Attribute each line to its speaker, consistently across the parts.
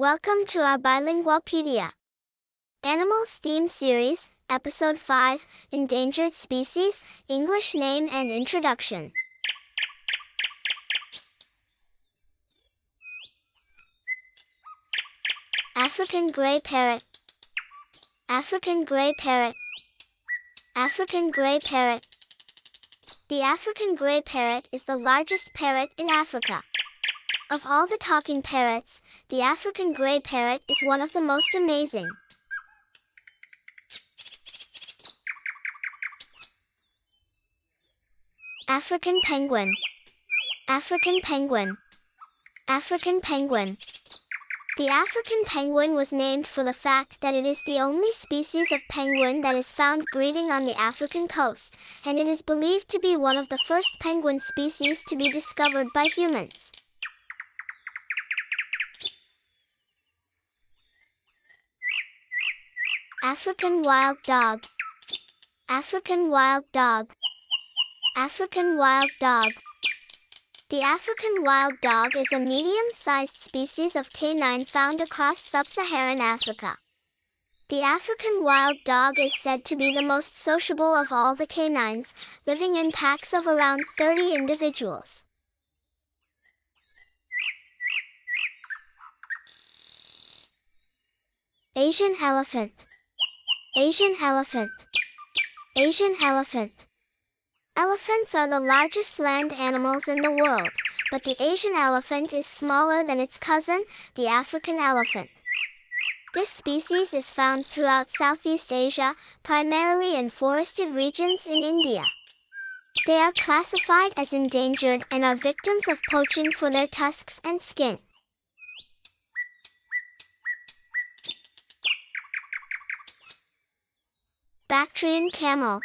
Speaker 1: Welcome to our Bilingualpedia. Animals Theme Series, Episode 5, Endangered Species, English Name and Introduction. African Gray Parrot African Gray Parrot African Gray Parrot The African Gray Parrot is the largest parrot in Africa. Of all the talking parrots, the African Gray Parrot is one of the most amazing. African Penguin African Penguin African Penguin the African penguin was named for the fact that it is the only species of penguin that is found breeding on the African coast, and it is believed to be one of the first penguin species to be discovered by humans. African wild dog African wild dog African wild dog the African wild dog is a medium-sized species of canine found across sub-Saharan Africa. The African wild dog is said to be the most sociable of all the canines, living in packs of around 30 individuals. Asian elephant Asian elephant Asian elephant Elephants are the largest land animals in the world, but the Asian elephant is smaller than its cousin, the African elephant. This species is found throughout Southeast Asia, primarily in forested regions in India. They are classified as endangered and are victims of poaching for their tusks and skin. Bactrian camel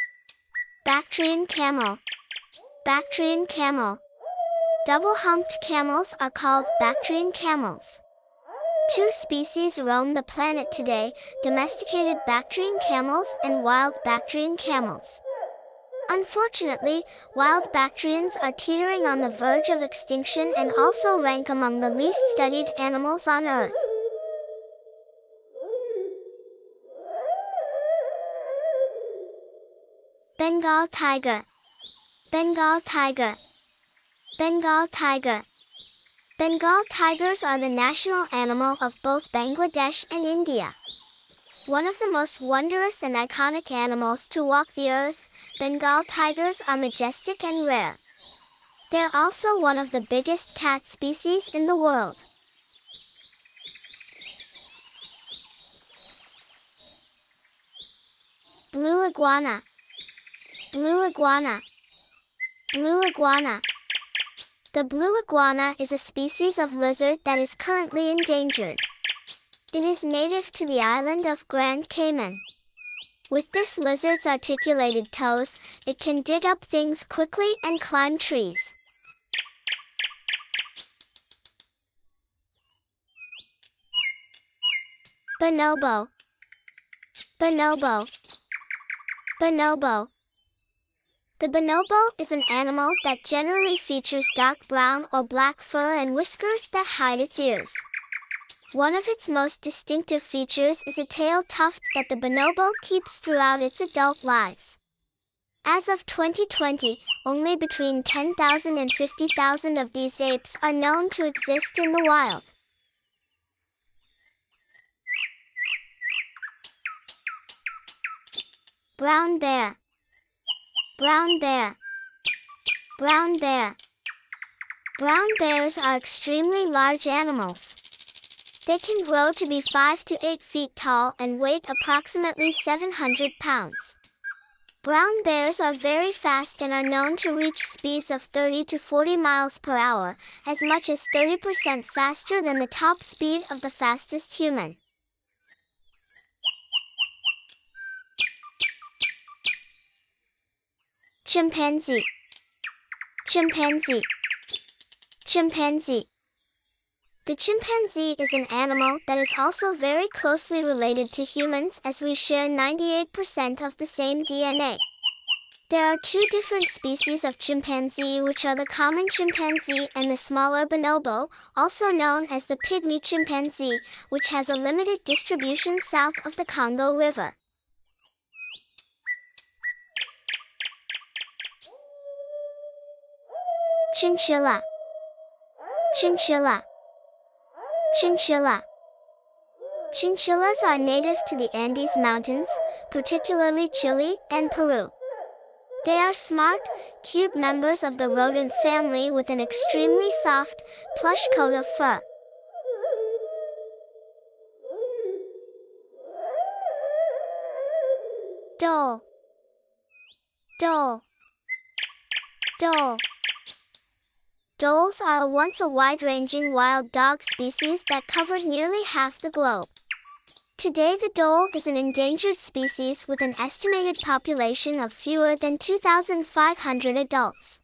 Speaker 1: Bactrian camel. Bactrian camel. Double-humped camels are called Bactrian camels. Two species roam the planet today, domesticated Bactrian camels and wild Bactrian camels. Unfortunately, wild Bactrians are teetering on the verge of extinction and also rank among the least studied animals on Earth. Bengal tiger. Bengal tiger. Bengal tiger. Bengal tigers are the national animal of both Bangladesh and India. One of the most wondrous and iconic animals to walk the earth, Bengal tigers are majestic and rare. They're also one of the biggest cat species in the world. Blue iguana. Blue iguana. Blue iguana. The blue iguana is a species of lizard that is currently endangered. It is native to the island of Grand Cayman. With this lizard's articulated toes, it can dig up things quickly and climb trees. Bonobo. Bonobo. Bonobo. The bonobo is an animal that generally features dark brown or black fur and whiskers that hide its ears. One of its most distinctive features is a tail tuft that the bonobo keeps throughout its adult lives. As of 2020, only between 10,000 and 50,000 of these apes are known to exist in the wild. Brown bear Brown bear. Brown bear. Brown bears are extremely large animals. They can grow to be 5 to 8 feet tall and weigh approximately 700 pounds. Brown bears are very fast and are known to reach speeds of 30 to 40 miles per hour, as much as 30% faster than the top speed of the fastest human. Chimpanzee. Chimpanzee. Chimpanzee. The chimpanzee is an animal that is also very closely related to humans as we share 98% of the same DNA. There are two different species of chimpanzee which are the common chimpanzee and the smaller bonobo, also known as the pygmy chimpanzee, which has a limited distribution south of the Congo River. Chinchilla Chinchilla Chinchilla Chinchillas are native to the Andes Mountains, particularly Chile and Peru. They are smart, cute members of the rodent family with an extremely soft, plush coat of fur. Dhole Dhole Dhole Dholes are once a wide-ranging wild dog species that covered nearly half the globe. Today the dhole is an endangered species with an estimated population of fewer than 2,500 adults.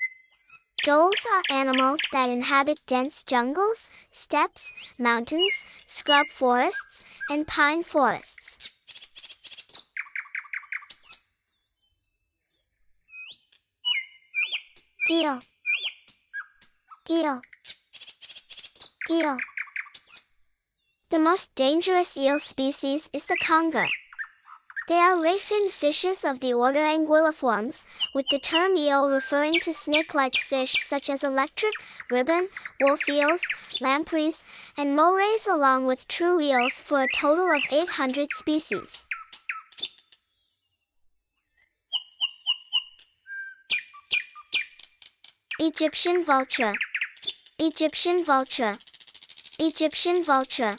Speaker 1: Dholes are animals that inhabit dense jungles, steppes, mountains, scrub forests, and pine forests. Eel Eel Eel the most dangerous eel species is the conger. They are ray-finned fishes of the order Anguilliformes, with the term eel referring to snake-like fish such as electric, ribbon, wolf eels, lampreys, and morays along with true eels for a total of 800 species. Egyptian vulture Egyptian vulture Egyptian vulture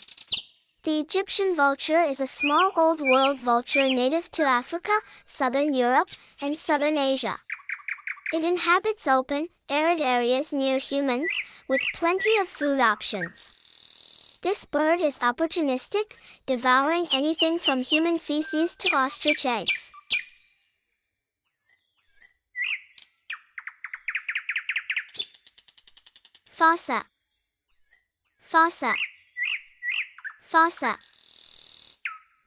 Speaker 1: the Egyptian vulture is a small Old World vulture native to Africa, southern Europe, and southern Asia. It inhabits open, arid areas near humans, with plenty of food options. This bird is opportunistic, devouring anything from human feces to ostrich eggs. Fossa Fossa Fossa.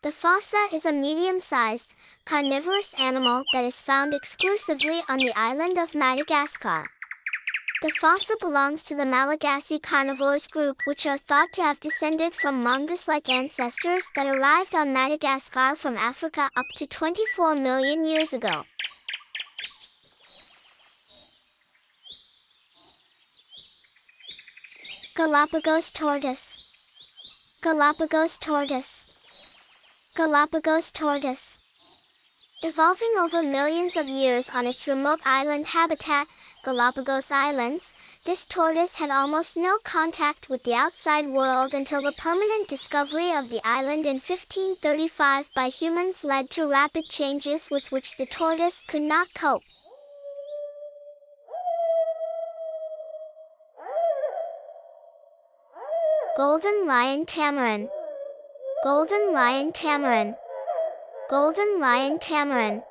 Speaker 1: The fossa is a medium-sized, carnivorous animal that is found exclusively on the island of Madagascar. The fossa belongs to the Malagasy carnivores group which are thought to have descended from mongoose-like ancestors that arrived on Madagascar from Africa up to 24 million years ago. Galapagos tortoise Galapagos tortoise. Galapagos tortoise. Evolving over millions of years on its remote island habitat, Galapagos Islands, this tortoise had almost no contact with the outside world until the permanent discovery of the island in 1535 by humans led to rapid changes with which the tortoise could not cope. Golden Lion Tamarin Golden Lion Tamarin Golden Lion Tamarin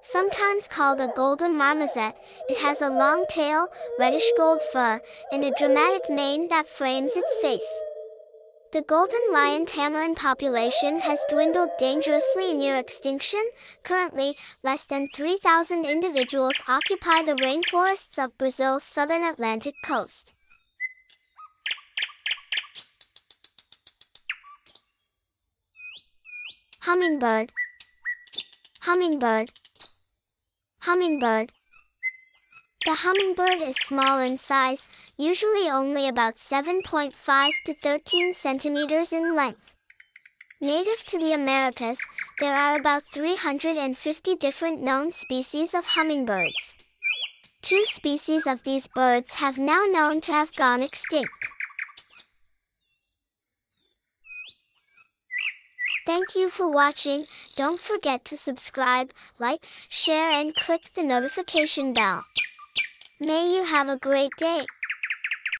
Speaker 1: Sometimes called a golden marmoset, it has a long tail, reddish gold fur, and a dramatic mane that frames its face. The golden lion tamarin population has dwindled dangerously near extinction. Currently, less than 3,000 individuals occupy the rainforests of Brazil's southern Atlantic coast. Hummingbird Hummingbird Hummingbird The hummingbird is small in size, usually only about 7.5 to 13 centimeters in length. Native to the Americas, there are about 350 different known species of hummingbirds. Two species of these birds have now known to have gone extinct. Thank you for watching. Don't forget to subscribe, like, share and click the notification bell. May you have a great day.